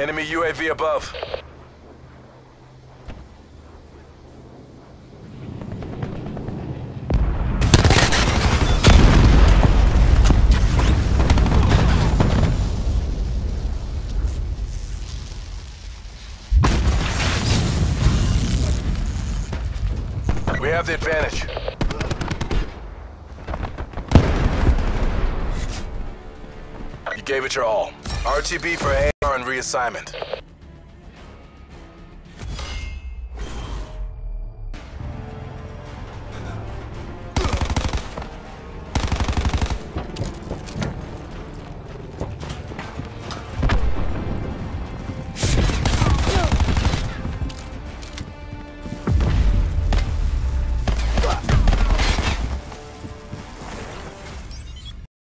Enemy UAV above. We have the advantage. You gave it your all. RTB for AR and reassignment.